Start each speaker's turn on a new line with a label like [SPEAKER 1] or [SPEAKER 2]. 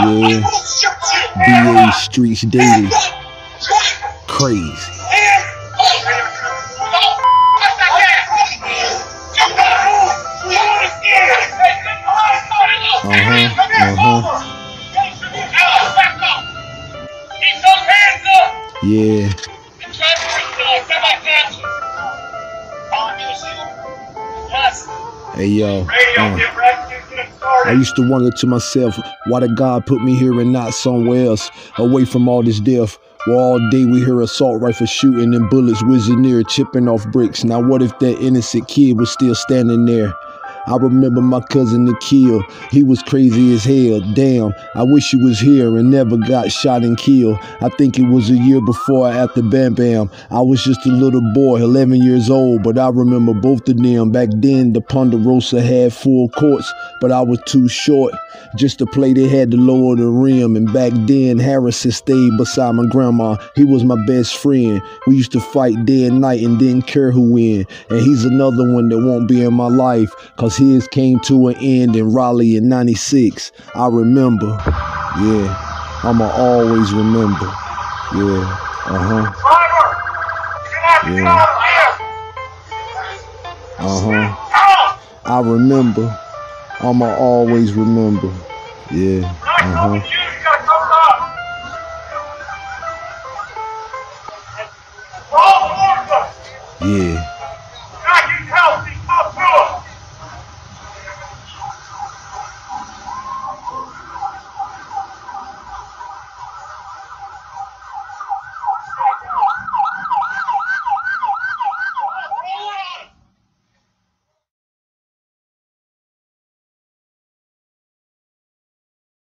[SPEAKER 1] Yeah. BA Streets Daily. Crazy. Uh-huh. Uh-huh. Yeah. Hey yo. Uh. I used to wonder to myself, why did God put me here and not somewhere else, away from all this death? Where all day we hear assault rifle shooting and bullets whizzing near, chipping off bricks. Now what if that innocent kid was still standing there? I remember my cousin Nikhil. He was crazy as hell. Damn, I wish he was here and never got shot and killed. I think it was a year before after Bam Bam. I was just a little boy, 11 years old, but I remember both of them. Back then, the Ponderosa had full courts, but I was too short. Just to play, they had to lower the rim. And back then, Harrison stayed beside my grandma. He was my best friend. We used to fight day and night and didn't care who win. And he's another one that won't be in my life, cause his came to an end in Raleigh in 96. I remember. Yeah. I'ma always remember. Yeah. Uh-huh. Yeah. Uh-huh. I remember. I'ma always remember. Yeah. Uh-huh. Yeah.